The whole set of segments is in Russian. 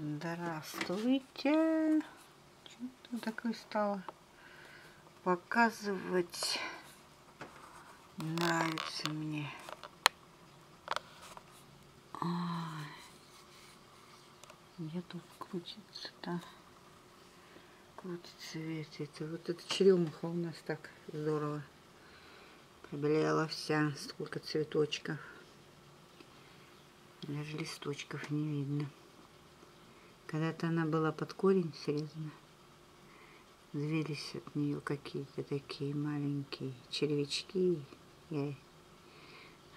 Здравствуйте. Что такое стало показывать? Нравится мне. Где тут крутится-то? Крутится вертится. Вот эта черемуха у нас так здорово побелела вся. Сколько цветочков. Даже листочков не видно. Когда-то она была под корень срезана. Взвелись от нее какие-то такие маленькие червячки. Я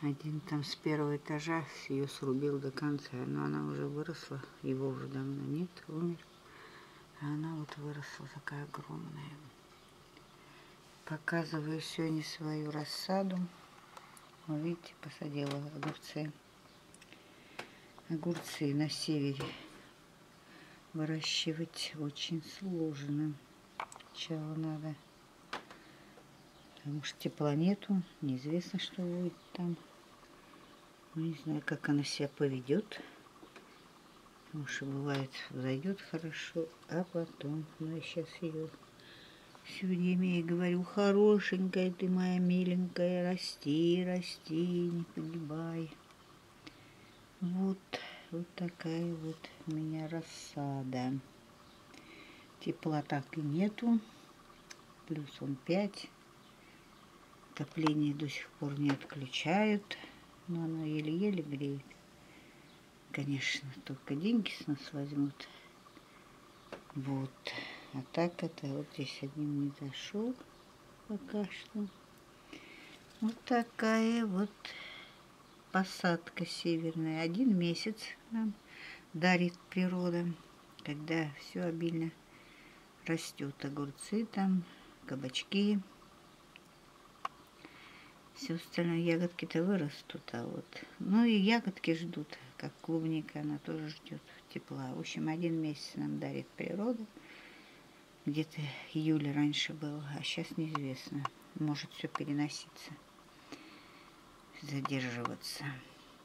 один там с первого этажа ее срубил до конца, но она уже выросла, его уже давно нет, умер. А она вот выросла такая огромная. Показываю сегодня свою рассаду. Вы видите, посадила огурцы. Огурцы на севере выращивать очень сложно. Сначала надо, потому что тепла неизвестно, что будет там. Ну, не знаю, как она себя поведет. Потому что бывает, зайдет хорошо, а потом, ну, я сейчас ее все время ей говорю, хорошенькая ты моя миленькая, расти, расти, не погибай. Вот. Вот такая вот у меня рассада. Тепла так и нету. Плюс он 5. Отопление до сих пор не отключают. Но оно еле-еле греет. Конечно, только деньги с нас возьмут. Вот. А так это вот здесь одним не зашел пока что. Вот такая вот посадка северная. Один месяц нам дарит природа, когда все обильно растет. Огурцы там, кабачки. Все остальное ягодки-то вырастут, а вот. Ну и ягодки ждут, как клубника, она тоже ждет тепла. В общем, один месяц нам дарит природа. Где-то июля раньше было, а сейчас неизвестно. Может все переноситься задерживаться.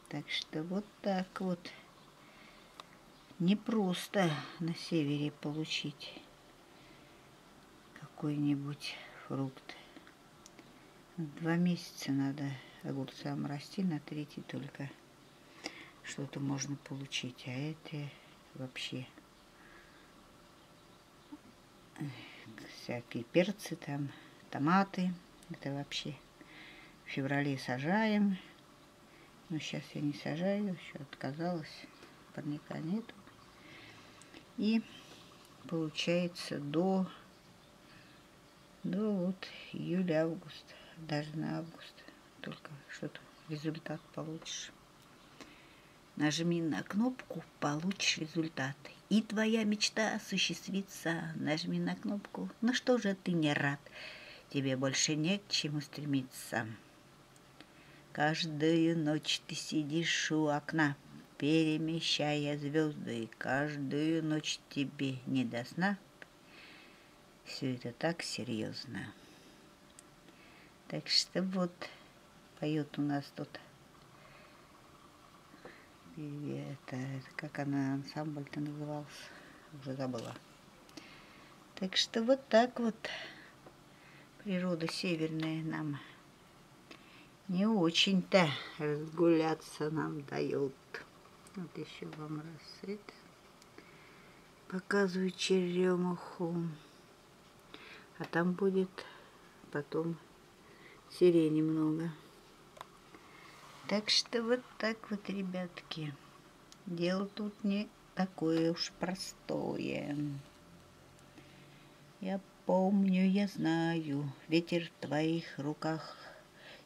Так что вот так вот. Не просто на севере получить какой-нибудь фрукт. Два месяца надо огурцам расти, на третий только что-то можно получить. А это вообще всякие перцы там, томаты. Это вообще в феврале сажаем. Но сейчас я не сажаю, еще отказалась, парника нету. И получается до, до вот июля-августа, даже на август, только что-то результат получишь. Нажми на кнопку, получишь результат. И твоя мечта осуществится. Нажми на кнопку. Ну что же ты не рад? Тебе больше не к чему стремиться. Каждую ночь ты сидишь у окна, перемещая звезды, и каждую ночь тебе не до сна. Все это так серьезно. Так что вот поет у нас тут. Это, это как она ансамбль-то назывался, уже забыла. Так что вот так вот природа северная нам не очень-то разгуляться нам дает. Вот еще вам раз это показываю черемуху. А там будет потом сирени много. Так что вот так вот, ребятки. Дело тут не такое уж простое. Я помню, я знаю, ветер в твоих руках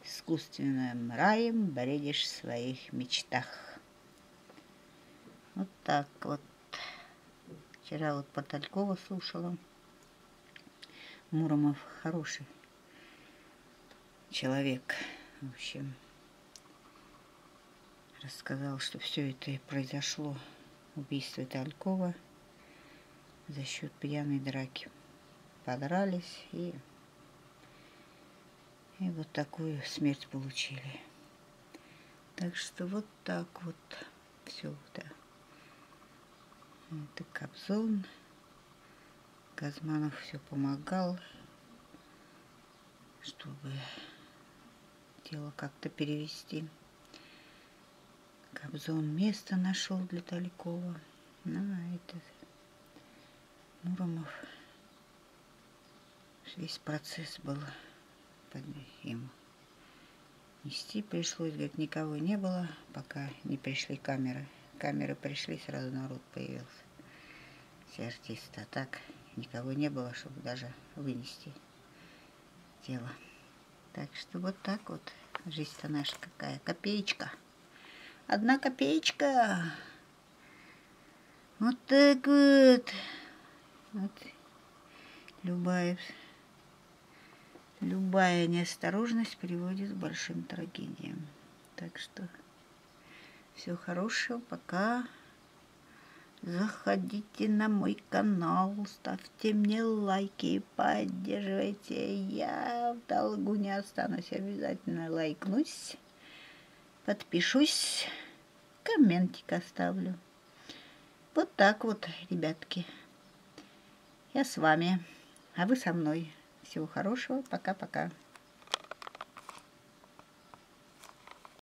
искусственным раем бредишь в своих мечтах. Вот так вот. Вчера вот Поталькова слушала. Муромов хороший человек. В общем, рассказал, что все это и произошло. Убийство Талькова за счет пьяной драки. Подрались и и вот такую смерть получили. Так что вот так вот все, да. И Кобзон. Газманов все помогал, чтобы дело как-то перевести. Кобзон место нашел для Талькова. Ну, а этот Муромов. Весь процесс был под им. Нести пришлось, говорит, никого не было, пока не пришли камеры. Камеры пришли, сразу народ появился. Все артисты. А так никого не было, чтобы даже вынести дело. Так что вот так вот. Жизнь-то наша какая. Копеечка. Одна копеечка. Вот так вот. Вот. Любая, любая неосторожность приводит к большим трагедиям. Так что всего хорошего. Пока. Заходите на мой канал, ставьте мне лайки, поддерживайте. Я в долгу не останусь, обязательно лайкнусь, подпишусь, комментик оставлю. Вот так вот, ребятки. Я с вами, а вы со мной. Всего хорошего. Пока-пока.